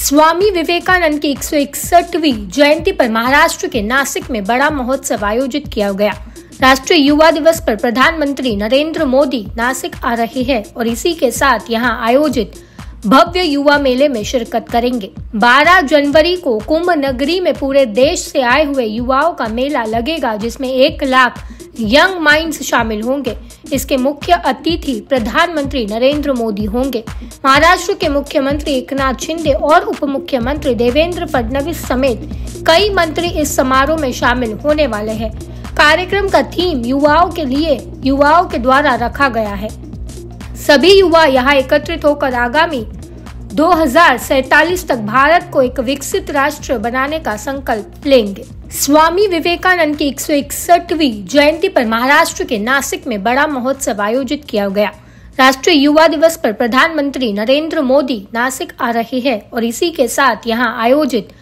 स्वामी विवेकानंद की एक जयंती पर महाराष्ट्र के नासिक में बड़ा महोत्सव आयोजित किया गया। राष्ट्रीय युवा दिवस पर प्रधानमंत्री नरेंद्र मोदी नासिक आ रहे हैं और इसी के साथ यहाँ आयोजित भव्य युवा मेले में शिरकत करेंगे। 12 जनवरी को कुंभ नगरी में पूरे देश से आए हुए युवाओं का मेला लगेगा, जिसमें एक लाख यंग माइंड्स शामिल होंगे। इसके मुख्य अतिथि प्रधानमंत्री नरेंद्र मोदी होंगे। महाराष्ट्र के मुख्यमंत्री एकनाथ शिंदे और उप मुख्यमंत्री देवेंद्र फडणवीस समेत कई मंत्री इस समारोह में शामिल होने वाले हैं। कार्यक्रम का थीम युवाओं के लिए, युवाओं के द्वारा रखा गया है। सभी युवा यहाँ एकत्रित होकर आगामी दो तक भारत को एक विकसित राष्ट्र बनाने का संकल्प लेंगे। स्वामी विवेकानंद की एक जयंती पर महाराष्ट्र के नासिक में बड़ा महोत्सव आयोजित किया गया। राष्ट्रीय युवा दिवस पर प्रधानमंत्री नरेंद्र मोदी नासिक आ रहे हैं और इसी के साथ यहाँ आयोजित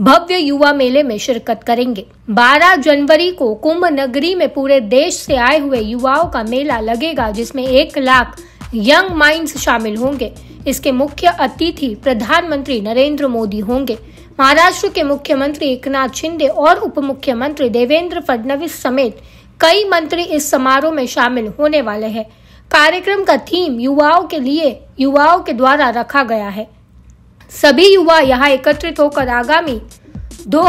भव्य युवा मेले में शिरकत करेंगे। 12 जनवरी को कुंभ नगरी में पूरे देश से आए हुए युवाओं का मेला लगेगा, जिसमें एक लाख यंग माइंड्स शामिल होंगे। इसके मुख्य अतिथि प्रधानमंत्री नरेंद्र मोदी होंगे। महाराष्ट्र के मुख्यमंत्री एकनाथ शिंदे और उप मुख्यमंत्री देवेंद्र फडणवीस समेत कई मंत्री इस समारोह में शामिल होने वाले हैं। कार्यक्रम का थीम युवाओं के लिए, युवाओं के द्वारा रखा गया है। सभी युवा यहाँ एकत्रित होकर आगामी दो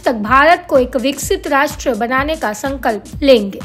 तक भारत को एक विकसित राष्ट्र बनाने का संकल्प लेंगे।